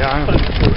Ai.